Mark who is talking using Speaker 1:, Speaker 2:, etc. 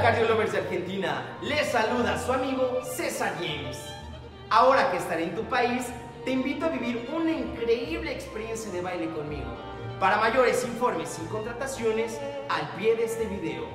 Speaker 1: Hola Cardiolovers de Argentina, les saluda su amigo César James. Ahora que estaré en tu país, te invito a vivir una increíble experiencia de baile conmigo. Para mayores informes y contrataciones, al pie de este video.